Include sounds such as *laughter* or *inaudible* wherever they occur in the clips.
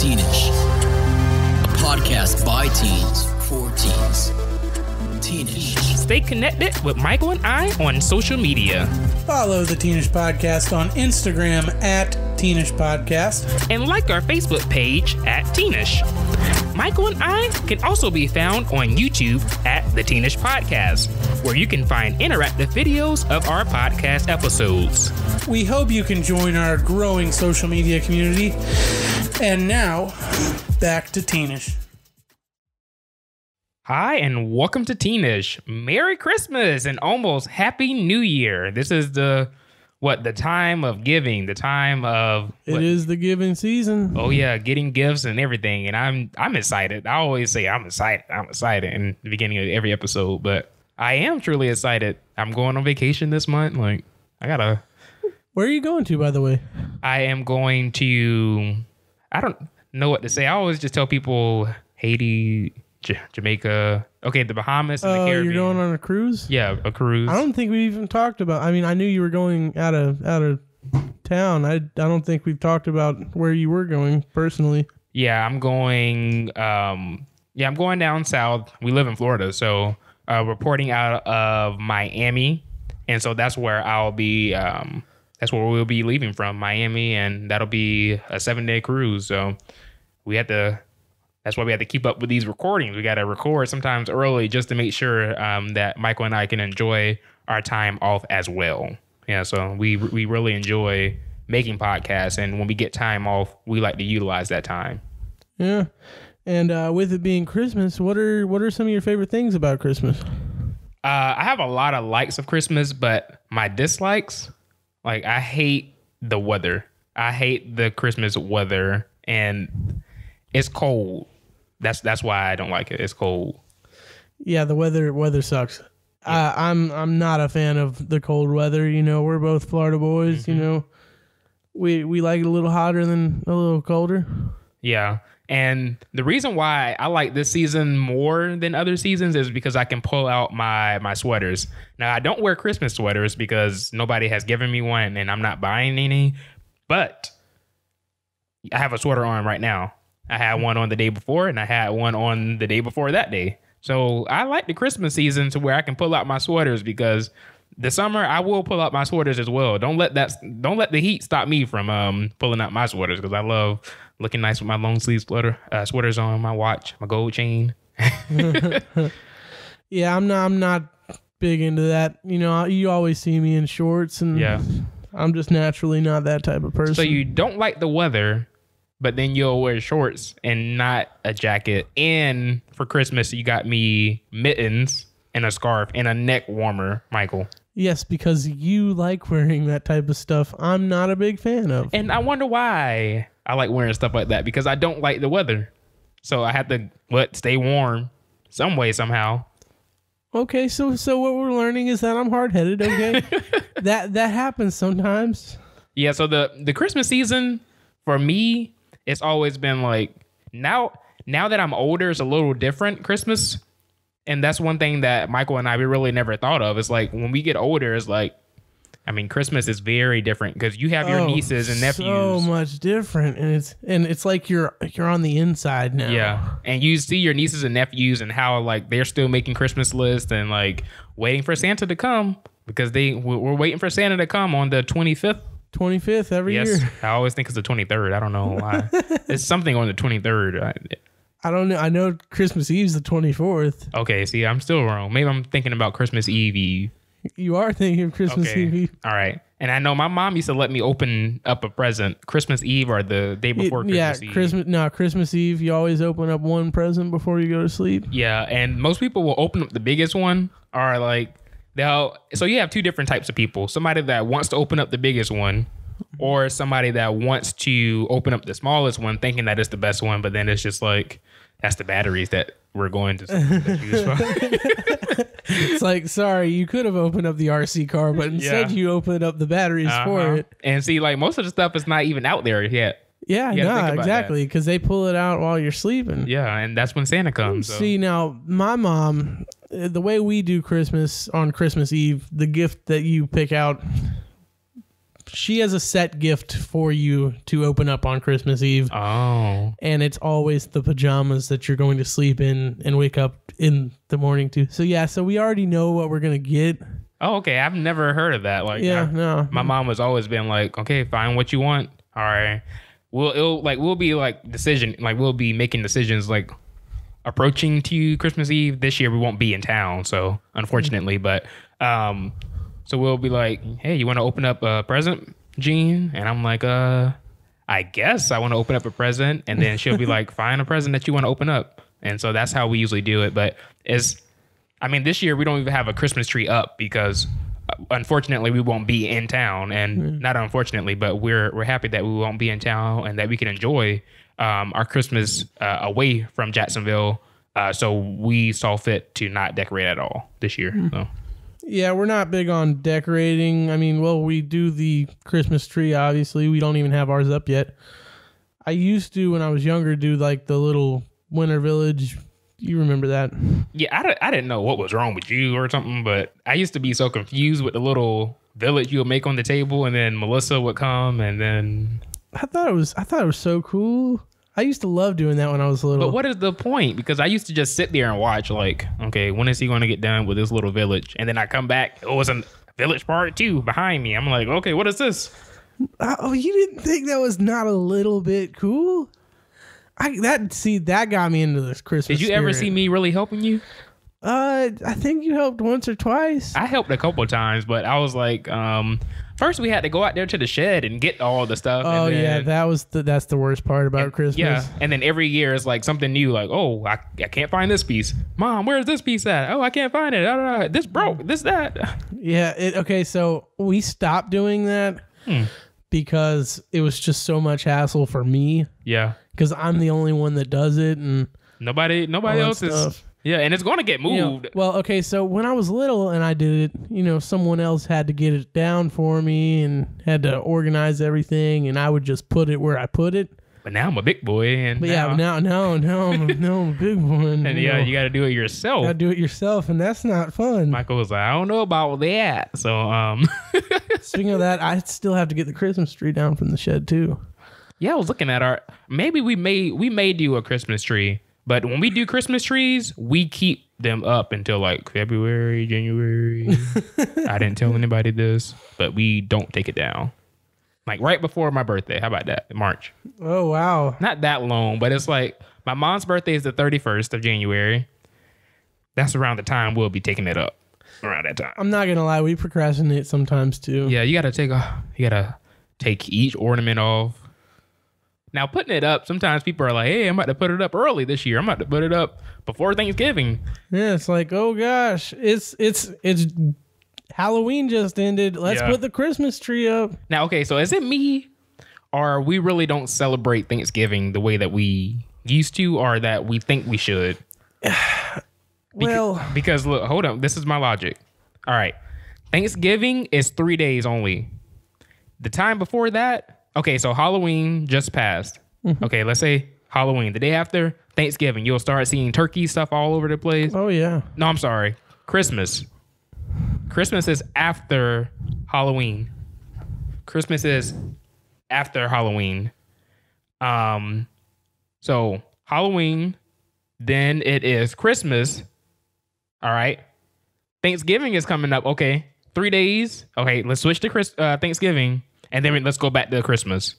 Teenish, a podcast by teens for teens. Teenish. Stay connected with Michael and I on social media. Follow the Teenish Podcast on Instagram at Teenish Podcast. and like our Facebook page at Teenish. Michael and I can also be found on YouTube at The Teenish Podcast, where you can find interactive videos of our podcast episodes. We hope you can join our growing social media community. And now, back to Teenish. Hi, and welcome to Teenish. Merry Christmas and almost Happy New Year. This is the what the time of giving, the time of It is the giving season. Oh yeah, getting gifts and everything, and I'm I'm excited. I always say I'm excited. I'm excited in the beginning of every episode, but I am truly excited. I'm going on vacation this month. Like I gotta. Where are you going to, by the way? I am going to. I don't know what to say. I always just tell people Haiti, J- Jamaica. Okay, the Bahamas and the Oh, Caribbean. you're going on a cruise. yeah, a cruise. I don't think we even talked about. I mean, I knew you were going out of out of town. I I don't think we've talked about where you were going personally. Yeah, I'm going. Um, yeah, I'm going down south. We live in Florida, so uh, reporting out of Miami, and so that's where I'll be. Um, that's where we'll be leaving from Miami, and that'll be a seven day cruise. So we had to. That's why we had to keep up with these recordings. We got to record sometimes early just to make sure um, that Michael and I can enjoy our time off as well. Yeah, so we we really enjoy making podcasts, and when we get time off, we like to utilize that time. Yeah. And uh, with it being Christmas, what are what are some of your favorite things about Christmas? Uh, I have a lot of likes of Christmas, but my dislikes, like I hate the weather. I hate the Christmas weather, and it's cold. That's that's why I don't like it. It's cold. Yeah, the weather weather sucks. Uh, I'm I'm not a fan of the cold weather. You know, we're both Florida boys. You know, we we like it a little hotter than a little colder. Yeah. And the reason why I like this season more than other seasons is because I can pull out my my sweaters. Now I don't wear Christmas sweaters because nobody has given me one and I'm not buying any, but I have a sweater on right now. I had one on the day before and I had one on the day before that day. So I like the Christmas season to where I can pull out my sweaters because the summer I will pull out my sweaters as well. Don't let that don't let the heat stop me from um pulling out my sweaters because I love looking nice with my long sleeve sweater uh, sweaters on, my watch, my gold chain. *laughs* Yeah, I'm not. I'm not big into that. You know, you always see me in shorts, and Yeah. I'm just naturally not that type of person. So you don't like the weather, but then you'll wear shorts and not a jacket. And for Christmas, you got me mittens and a scarf and a neck warmer, Michael. yes, because you like wearing that type of stuff. I'm not a big fan of. And I wonder why I like wearing stuff like that because I don't like the weather. So I have to what stay warm some way somehow. Okay, so so what we're learning is that I'm hard headed. Okay, *laughs* that that happens sometimes. Yeah, so the the Christmas season for me, it's always been like now now that I'm older, it's a little different Christmas. And that's one thing that Michael and I we really never thought of. It's like when we get older, it's like I mean, Christmas is very different because you have your Oh, nieces and nephews. So much different, and it's and it's like you're you're on the inside now. Yeah. And you see your nieces and nephews and how like they're still making Christmas lists and like waiting for Santa to come because they we- we're waiting for Santa to come on the 25th. 25th every Yes. year. I always think it's the 23rd. I don't know why. *laughs* it's something on the 23rd. I- I don't know. I know Christmas Eve's the 24th. Okay, see, I'm still wrong. Maybe I'm thinking about Christmas Eve Eve. You are thinking of Christmas Okay. Eve. All right. And I know my mom used to let me open up a present Christmas Eve or the day before Christmas yeah, Eve. Christmas. No, Christmas Eve. You always open up one present before you go to sleep. Yeah, and most people will open up the biggest one or like they'll so you have two different types of people. Somebody that wants to open up the biggest one or somebody that wants to open up the smallest one thinking that it's the best one, but then it's just like that's the batteries that we're going to *laughs* use for. *laughs* It's like, sorry, you could have opened up the RC car, but instead Yeah. you opened up the batteries for Uh-huh. it. And see, like most of the stuff is not even out there yet. Yeah, no, exactly, because they pull it out while you're sleeping. Yeah, and that's when Santa comes. So. See now, my mom, uh, the way we do Christmas on Christmas Eve, the gift that you pick out, she has a set gift for you to open up on Christmas Eve. Oh. and it's always the pajamas that you're going to sleep in and wake up in the morning to. So yeah, so we already know what we're gonna get. Oh, okay. I've never heard of that. Like, Yeah, I- no. my mom has always been like, okay, find what you want. All right. We'll, it'll like, we'll be like decision, like, we'll be making decisions like approaching to Christmas Eve. This year we won't be in town. So, unfortunately, but, um, so we'll be like, hey, you want to open up a present, Gene? And I'm like, uh, I guess I want to open up a present. And then she'll be like, *laughs* find a present that you want to open up. And so that's how we usually do it. But it's, I mean, this year we don't even have a Christmas tree up because uh, unfortunately we won't be in town, and not unfortunately, but we're we're happy that we won't be in town and that we can enjoy um, our Christmas uh, away from Jacksonville. Uh, so we saw fit to not decorate at all this year. So Yeah, we're not big on decorating. I mean, well, we do the Christmas tree. Obviously, we don't even have ours up yet. I used to when I was younger do like the little winter village. You remember that? yeah, I, didn't know what was wrong with you or something, but I used to be so confused with the little village you would make on the table, and then Melissa would come, and then I thought it was. I thought it was so cool. I used to love doing that when I was a little. But what is the point? Because I used to just sit there and watch, like, okay, when is he going to get done with this little village? And then I come back, oh, it's a village part two behind me. I'm like, okay, what is this? Oh, you didn't think that was not a little bit cool? I that see that got me into this Christmas. Did you ever see me really helping you? Uh, I think you helped once or twice. I helped a couple times, but I was like, um, first we had to go out there to the shed and get all the stuff. oh and then, yeah, that was the that's the worst part about Christmas. Yeah, and then every year it's like something new. Like, oh, I, I can't find this piece. Mom, where's this piece at? Oh, I can't find it. Da. This broke. This that. Yeah. It, okay, so we stopped doing that Hmm. because it was just so much hassle for me Yeah. because I'm the only one that does it and Nobody. Nobody else is. Yeah, and it's going to get moved. you know, well, okay, so when I was little and I did it, you know, someone else had to get it down for me and had to organize everything, and I would just put it where I put it. But now I'm a big boy, and But yeah, now, now, now, I'm, now I'm a big *laughs* one. and yeah, you got to do it yourself. gotta do it yourself, and that's not fun. Michael was like, I don't know about that. So, um, *laughs* Speaking of that, I still have to get the Christmas tree down from the shed too. yeah, I was looking at our. Maybe we may we may do a Christmas tree, but when we do Christmas trees, we keep them up until like February, January. I didn't tell anybody this, but we don't take it down. Like right before my birthday. How about that? March. Oh wow! Not that long, but it's like my mom's birthday is the 31st of January. That's around the time we'll be taking it up. Around that time. I'm not gonna lie, we procrastinate sometimes too. Yeah, you gotta take a you gotta take each ornament off. Now putting it up, sometimes people are like, "Hey, I'm about to put it up early this year. I'm about to put it up before Thanksgiving." Yeah, it's like, oh gosh, it's it's it's Halloween just ended. Let's Yeah. put the Christmas tree up. Now, okay, so is it me, or we really don't celebrate Thanksgiving the way that we used to, or that we think we should? *sighs* Beca- Well, because look, hold on, this is my logic. All right, Thanksgiving is three days only. The time before that, okay, so Halloween just passed. Okay, let's say Halloween. The day after Thanksgiving, you'll start seeing turkey stuff all over the place. oh yeah, No, I'm sorry, Christmas. Christmas is after Halloween. Christmas is after Halloween. Um, so Halloween, then it is Christmas. All right. Thanksgiving is coming up. Okay, three days. Okay, let's switch to Chris, uh, Thanksgiving, and then let's go back to Christmas.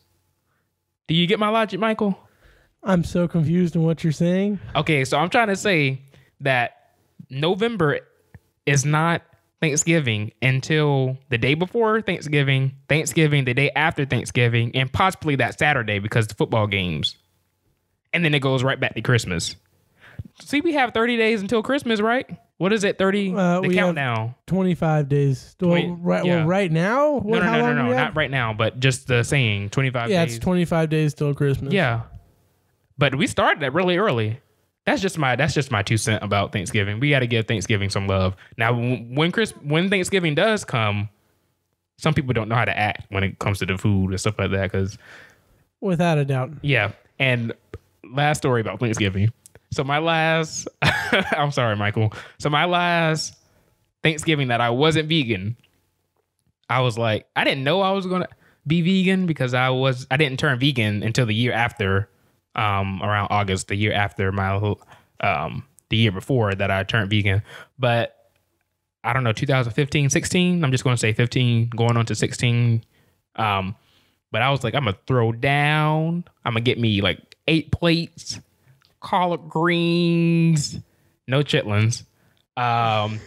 Do you get my logic, Michael? I'm so confused in what you're saying. Okay, so I'm trying to say that November is not Thanksgiving until the day before Thanksgiving, Thanksgiving, the day after Thanksgiving, and possibly that Saturday because the football games. And then it goes right back to Christmas. See, we have 30 days until Christmas, right? What is it? 30? Uh, have- countdown. 25 days. Well, Twenty- right, yeah. well, right now. No, What, no, how no, no, no, do have? not right now, but just the saying 25 Yeah, days. it's 25 days till Christmas. Yeah. But we started that really early. That's just my that's just my two cent about Thanksgiving. We got to give Thanksgiving some love. Now, when Chris when Thanksgiving does come, some people don't know how to act when it comes to the food and stuff like that. Because without a doubt. yeah, and last story about Thanksgiving. So my last, *laughs* I'm sorry, Michael. So my last Thanksgiving that I wasn't vegan, I was like, I didn't know I was gonna. be vegan because I was I didn't turn vegan until the year after, um, around August, the year after my um the year before that I turned vegan. But I don't know, 2015, 16. I'm just to say 15, going on to 16. Um, but I was like, I'm gonna throw down. I'm gonna get me like eight plates, collard greens, no chitlins, um,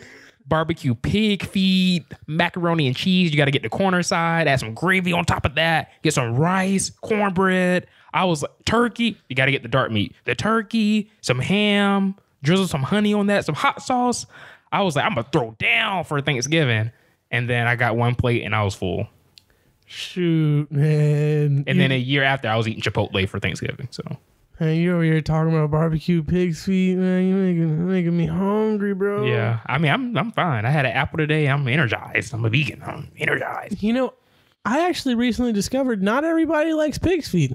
barbecue pig feet, macaroni and cheese. You got to get the corner side, add some gravy on top of that, get some rice, cornbread. I was like, turkey. You got to get the dark meat, the turkey, some ham, drizzle some honey on that, some hot sauce. I was like, I'm gonna throw down for Thanksgiving, and then I got one plate and I was full. Shoot, man. And then a year after, I was eating Chipotle for Thanksgiving. So Hey, you over here talking about barbecue pig's feet, man. You making making me hungry, bro. yeah, I mean, I'm I'm fine. I had an apple today. I'm energized. I'm a vegan. I'm energized. You know, I actually recently discovered not everybody likes pig's feet.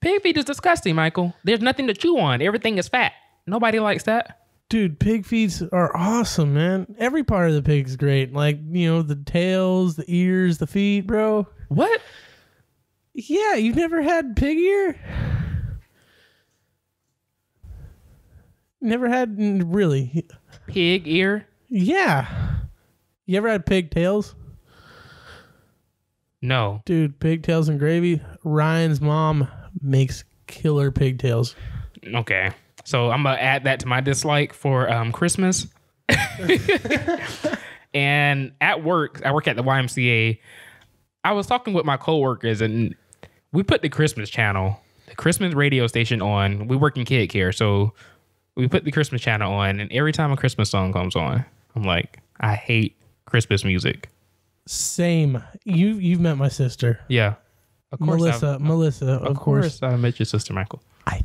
Pig feet is disgusting, Michael. There's nothing to chew on. Everything is fat. Nobody likes that. Dude, pig feet are awesome, man. Every part of the pig's great. Like, you know, the tails, the ears, the feet, bro. What? Yeah, you've never had pig ear? Never had really. Pig ear? Yeah. You ever had pigtails? No. Dude, pigtails and gravy. Ryan's mom makes killer pigtails. Okay. So I'm gonna add that to my dislike for um, Christmas. *laughs* and at work, I work at the YMCA. I was talking with my coworkers, and we put the Christmas channel, the Christmas radio station on. We work in kid care, so we put the Christmas channel on, and every time a Christmas song comes on, I'm like, I hate Christmas music. Same. You you've met my sister. Yeah. Of course, Melissa. I've- Melissa, of, of course. course, I met your sister, Michael. I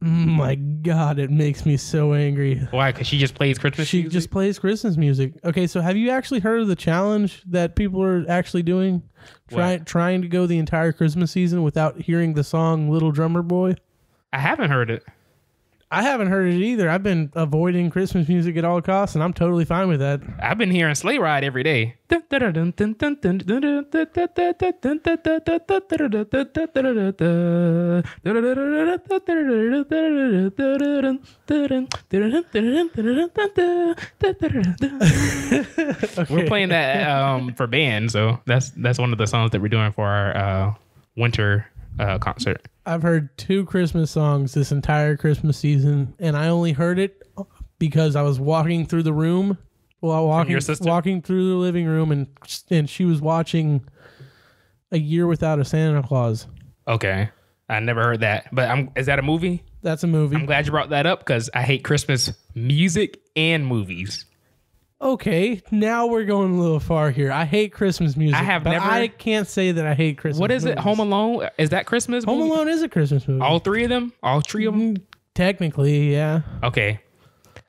My God, it makes me so angry. Why? Because she just plays Christmas She music? just plays Christmas music. Okay, so have you actually heard of the challenge that people are actually doing? Try, What? trying to go the entire Christmas season without hearing the song Little Drummer Boy? I haven't heard it. I haven't heard it either. I've been avoiding Christmas music at all costs, and I'm totally fine with that. I've been hearing Sleigh Ride every day. We're playing that um, for band, so that's that's one of the songs that we're doing for our uh, winter uh, concert. I've heard two Christmas songs this entire Christmas season, and I only heard it because I was walking through the room while walking walking through the living room, and and she was watching A Year Without a Santa Claus. Okay, I never heard that, but I'm is that a movie? That's a movie. I'm glad you brought that up because I hate Christmas music and movies. Okay, now we're going a little far here. I hate Christmas music. I have but never- I can't say that I hate Christmas. What is it? Home Alone? Is that Christmas? Home movie? Alone is a Christmas movie. All three of them? All three of them? Mm, technically, yeah. Okay.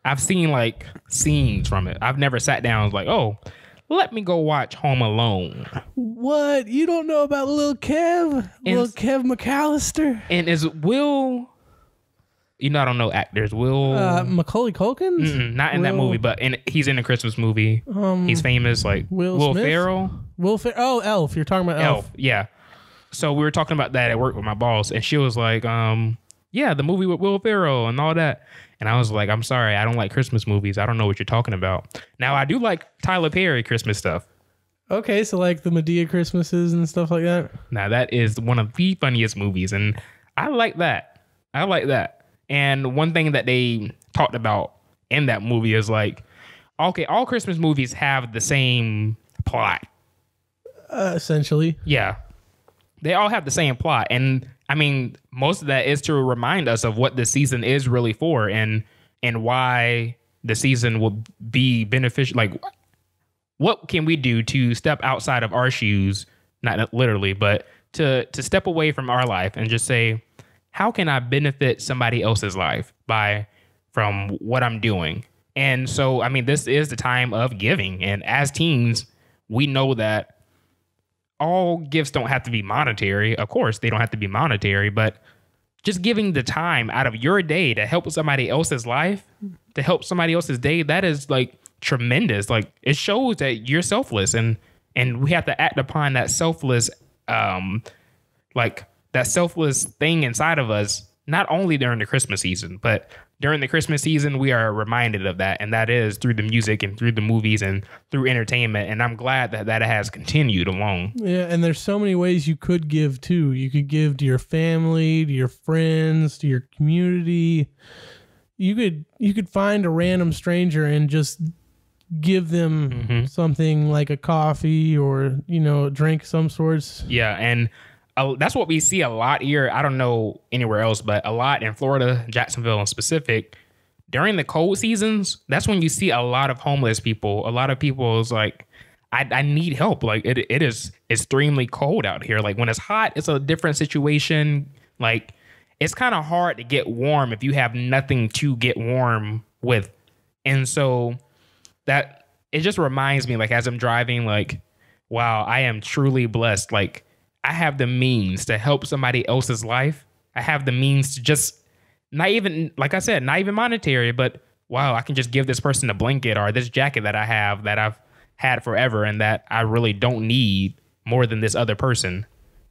I've seen like scenes from it. I've never sat down and was like, oh, let me go watch Home Alone. What? You don't know about Lil Kev? Lil Kev McCallister? And is Will, you know, I don't know actors. Will, Uh, Macaulay Culkin? Mm, not in that movie, but in he's in a Christmas movie. he's famous, like Will Will, Smith? Ferrell. Will Fer- Oh, Elf. You're talking about Elf. Elf. Yeah. So we were talking about that at work with my boss, and she was like, um, yeah, the movie with Will Ferrell and all that. And I was like, I'm sorry, I don't like Christmas movies. I don't know what you're talking about. Now I do like Tyler Perry Christmas stuff. Okay, so like the Madea Christmases and stuff like that. Now that is one of the funniest movies, and I like that. I like that. And one thing that they talked about in that movie is like, okay, all Christmas movies have the same plot. Uh, essentially. Yeah. They all have the same plot. And I mean, most of that is to remind us of what the season is really for and and why the season will be beneficial like what can we do to step outside of our shoes, not literally, but to to step away from our life and just say, how can I benefit somebody else's life by from what I'm doing? And so, I mean, this is the time of giving. And as teens, we know that all gifts don't have to be monetary. Of course, they don't have to be monetary, but just giving the time out of your day to help somebody else's life, to help somebody else's day, that is like tremendous. Like it shows that you're selfless and and we have to act upon that selfless um like that selfless thing inside of us not only during the christmas season but during the christmas season we are reminded of that and that is through the music and through the movies and through entertainment and i'm glad that that has continued along Yeah, and there's so many ways you could give too. You could give to your family, to your friends, to your community. You could you could find a random stranger and just give them Mm-hmm. something like a coffee or you know drink some sorts. Yeah, and uh, that's what we see a lot here. I don't know anywhere else, but a lot in Florida, Jacksonville in specific. During the cold seasons, that's when you see a lot of homeless people. A lot of people is like, I, I need help. Like it, it is extremely cold out here. Like when it's hot, it's a different situation. Like it's kind of hard to get warm if you have nothing to get warm with. And so that it just reminds me like as I'm driving like wow, I am truly blessed. Like I have the means to help somebody else's life. I have the means to just not even like I said, not even monetary, but wow, I can just give this person a blanket or this jacket that I have that I've had forever and that I really don't need more than this other person.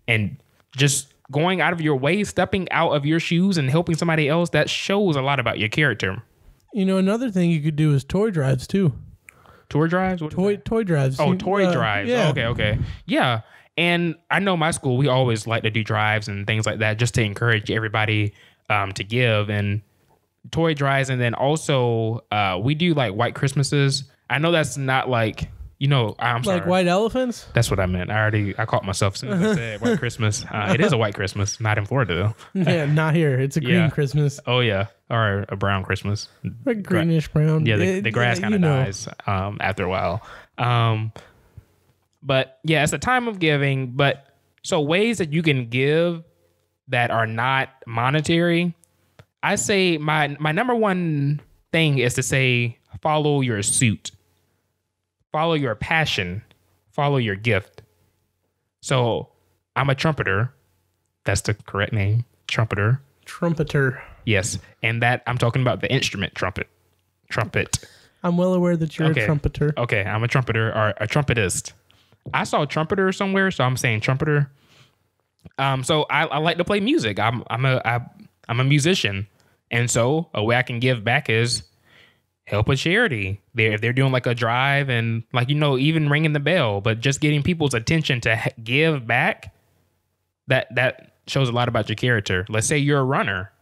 And just going out of your way, stepping out of your shoes and helping somebody else, that shows a lot about your character. You know, another thing you could do is toy drives too. Toy drives? What Toy toy drives. Oh, toy uh, drives. Yeah. Okay, okay. Yeah. And I know my school, we always like to do drives and things like that just to encourage everybody um, to give and toy drives. And then also, uh, we do like white Christmases. I know that's not like, you know, I'm sorry. Like white elephants. That's what I meant. I already, I caught myself as soon as I said white Christmas. *laughs* Uh, it is a white Christmas, not in Florida though. *laughs* yeah, not here. It's a green Yeah. Christmas. Oh, yeah. Or a brown Christmas. Like greenish brown. Yeah, the, It- the grass kind of dies um, after a while. Um, but yeah, it's a time of giving. But so ways that you can give that are not monetary, I say my my number one thing is to say follow your suit, follow your passion, follow your gift. So I'm a trumpeter. That's the correct name, trumpeter. Trumpeter. Yes, and that I'm talking about the instrument trumpet, trumpet. I'm well aware that you're Okay. a trumpeter. Okay, I'm a trumpeter or a trumpetist. I saw trumpeter somewhere, so I'm saying trumpeter. Um, so I, I like to play music. I'm I'm a I, I'm a musician, and so a way I can give back is help a charity. They if they're doing like a drive and like you know even ringing the bell, but just getting people's attention to give back. That that shows a lot about your character. Let's say you're a runner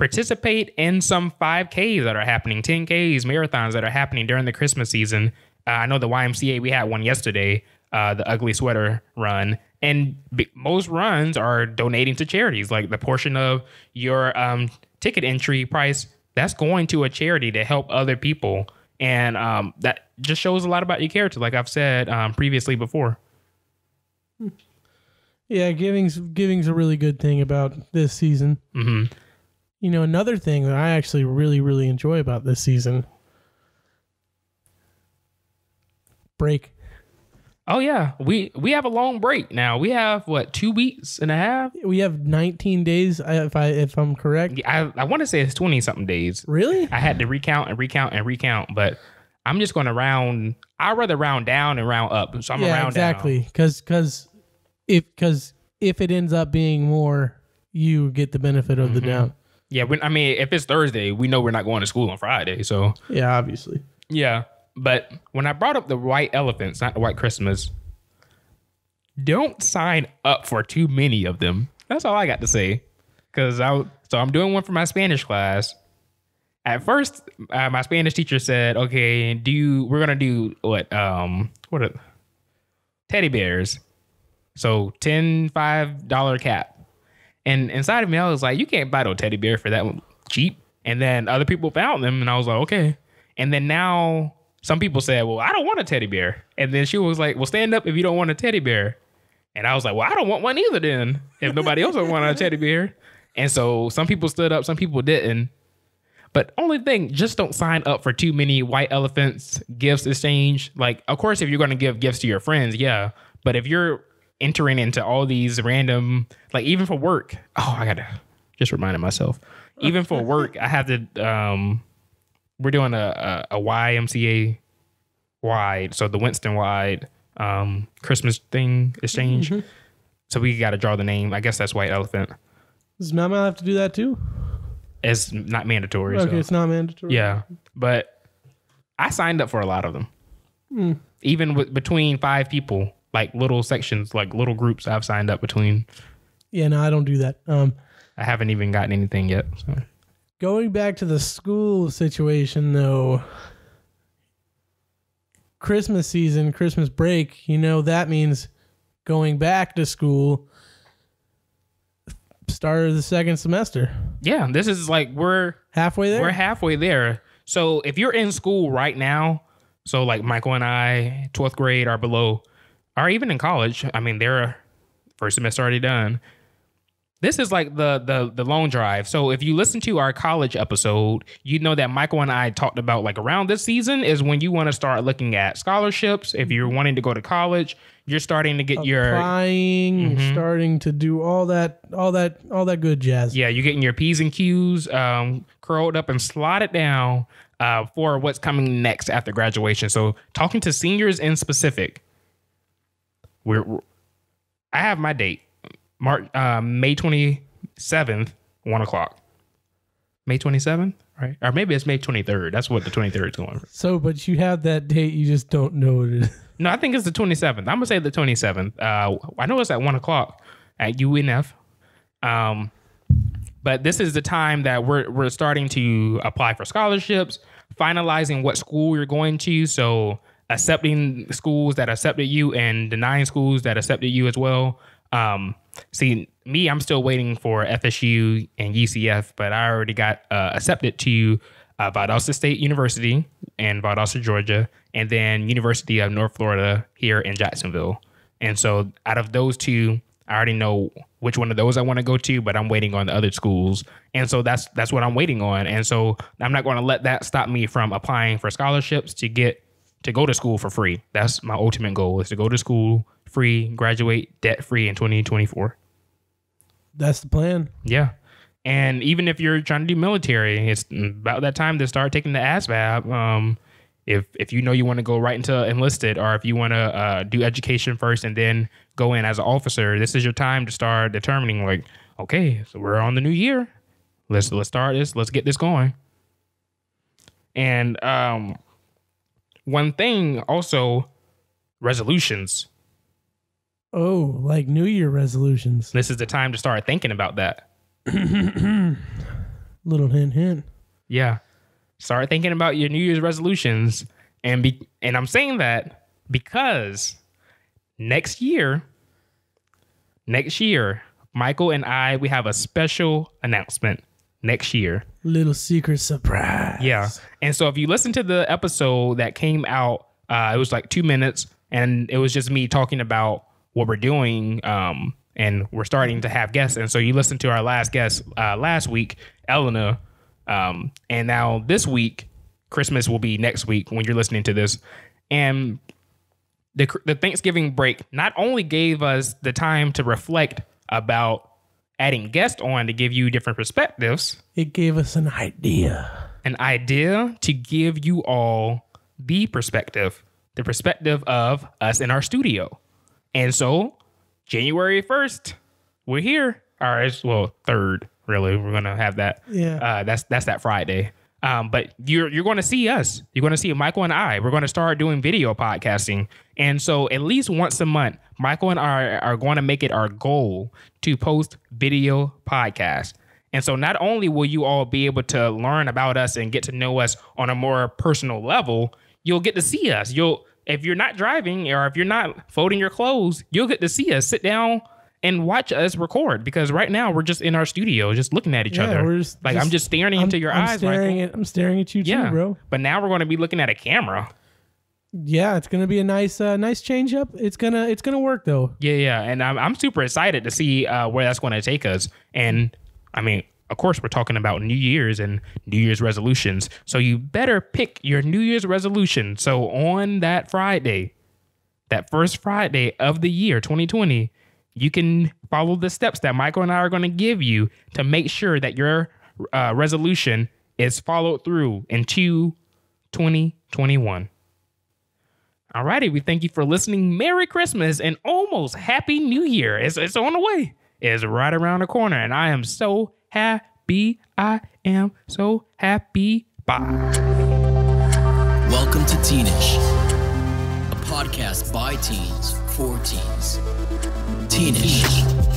participate in some 5Ks that are happening, 10Ks, marathons that are happening during the Christmas season. Uh, I know the YMCA, we had one yesterday, uh, the Ugly Sweater Run. And b- most runs are donating to charities. Like the portion of your um, ticket entry price, that's going to a charity to help other people. And um, that just shows a lot about your character, like I've said um, previously before. Yeah, giving's giving's a really good thing about this season. hmm You know, another thing that I actually really really enjoy about this season. Break. Oh yeah, we we have a long break now. We have what two weeks and a half? We have 19 days if I if I'm correct. I I want to say it's twenty something days. Really? I had to recount and recount and recount, but I'm just going to round. I'd rather round down and round up. So I'm yeah, round exactly. Cuz cuz if cuz if it ends up being more, you get the benefit of Mm-hmm. the down. down. Yeah, when, I mean, if it's Thursday, we know we're not going to school on Friday. So Yeah, obviously. yeah, but when I brought up the white elephants, not the white Christmas, don't sign up for too many of them. That's all I got to say. Cause I so I'm doing one for my Spanish class. At first, uh, my Spanish teacher said, "Okay, do you, we're gonna do what? Um, what are teddy bears? So 10 five dollar cap." And inside of me, I was like, "You can't buy no teddy bear for that cheap." And then other people found them, and I was like, "Okay." And then now some people said, "Well, I don't want a teddy bear." And then she was like, "Well, stand up if you don't want a teddy bear." And I was like, "Well, I don't want one either." Then if nobody else would want a teddy bear, and so some people stood up, some people didn't. But only thing, just don't sign up for too many white elephants gifts exchange. Like, of course, if you're going to give gifts to your friends, yeah. But if you're entering into all these random, like even for work, oh, I gotta just reminded myself. Even for work, I have to. Um, we're doing a, a, a YMCA wide, so the Winston wide um, Christmas thing exchange. So we got to draw the name. I guess that's White Elephant. Does Mama have to do that too? It's not mandatory. Okay, so. it's not mandatory. Yeah, but I signed up for a lot of them. Hmm. Even with between five people, like little sections, like little groups, I've signed up between. Yeah, no, I don't do that. Um, I haven't even gotten anything yet. So. Going back to the school situation though, Christmas season, Christmas break, you know, that means going back to school start of the second semester. Yeah, this is like we're Halfway there. we're halfway there. So if you're in school right now, so like Michael and I, 12th grade or below, or even in college, I mean, they're first semester already done. This is like the the the long drive. So if you listen to our college episode, you know that Michael and I talked about like around this season is when you want to start looking at scholarships. If you're wanting to go to college, you're starting to get your applying, Mm-hmm. starting to do all that, all that, all that good jazz. Yeah, you're getting your P's and Q's um, curled up and slotted down uh, for what's coming next after graduation. So, talking to seniors in specific, we're- I have my date, March uh, May 27th, one o'clock. May 27th, right? Or maybe it's May 23rd. That's what the 23rd is going. For. So, but you have that date, you just don't know what it is. No, I think it's the 27th. I'm gonna say the 27th. Uh, I know it's at one o'clock at UNF. Um, but this is the time that we're we're starting to apply for scholarships, finalizing what school you're going to. So accepting schools that accepted you and denying schools that accepted you as well. Um, see, me, I'm still waiting for FSU and UCF, but I already got uh, accepted to uh, Valdosta State University in Valdosta, Georgia, and then University of North Florida here in Jacksonville. And so, out of those two, I already know which one of those I want to go to, but I'm waiting on the other schools. And so that's that's what I'm waiting on. And so I'm not going to let that stop me from applying for scholarships to get to go to school for free. That's my ultimate goal is to go to school free, graduate debt free in 2024. That's the plan. Yeah. And even if you're trying to do military, it's about that time to start taking the ASVAB. Um, if if you know you want to go right into enlisted, or if you want to uh, do education first and then go in as an officer, this is your time to start determining. Like, okay, so we're on the new year. Let's let's start this. Let's get this going. And um, one thing also, resolutions. Oh, like New Year resolutions. This is the time to start thinking about that. *clears throat* Little hint, hint. Yeah. Start thinking about your New Year's resolutions. And be and I'm saying that because next year, next year, Michael and I we have a special announcement next year. Little secret surprise. Yeah. And so if you listen to the episode that came out, uh, it was like two minutes, and it was just me talking about what we're doing. Um, and we're starting to have guests. And so you listened to our last guest uh, last week, Elena. Um, and now this week, Christmas will be next week when you're listening to this. And the, the Thanksgiving break not only gave us the time to reflect about adding guests on to give you different perspectives, It gave us an idea. an idea to give you all the perspective, the perspective of us in our studio. And so, January 1st, we're here. All right, well, third, really. We're gonna have that. Yeah. Uh, that's that's that Friday. Um, but you're you're going to see us. You're going to see Michael and I. We're going to start doing video podcasting, and so at least once a month, Michael and I are going to make it our goal to post video podcasts. And so not only will you all be able to learn about us and get to know us on a more personal level, you'll get to see us. You'll if you're not driving or if you're not folding your clothes, you'll get to see us. Sit down and watch us record because right now we're just in our studio, just looking at each Yeah, other. we're just- like just- I'm just staring I'm, into your I'm eyes, staring Michael. at I'm staring at you yeah, too, bro. But now we're going to be looking at a camera. Yeah, it's gonna be a nice uh, nice change up. It's gonna it's gonna work though. Yeah, yeah, and I'm I'm super excited to see uh, where that's going to take us. And I mean, of course, we're talking about New Year's and New Year's resolutions. So you better pick your New Year's resolution. So on that Friday, that first Friday of the year 2020, you can follow the steps that Michael and I are going to give you to make sure that your uh, resolution is followed through into 2021. Alrighty, we thank you for listening. Merry Christmas and almost Happy New Year. It's, it's on the way. It's right around the corner, and I am so happy. I am so happy. Bye. Welcome to Teenish, a podcast by teens for teens. Teenish.